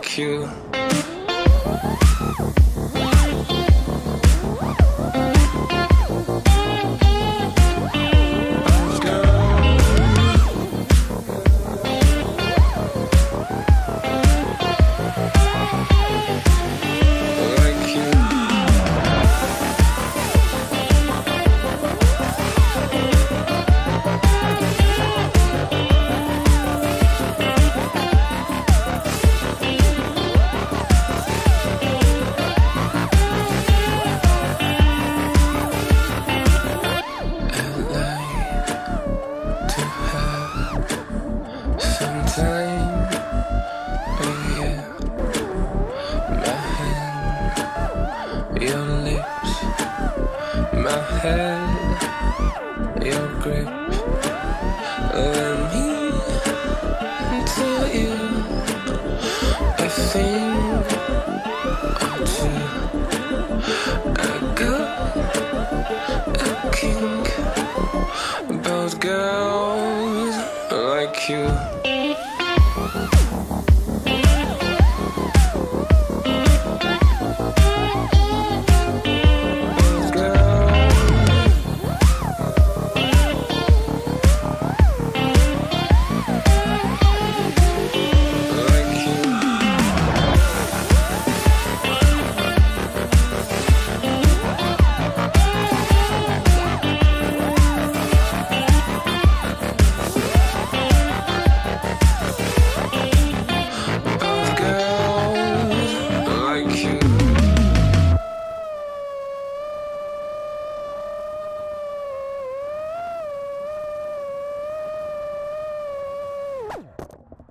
like time yeah. My hand, your lips My head. your grip Let me tell you A thing or two I got a king Both girls you.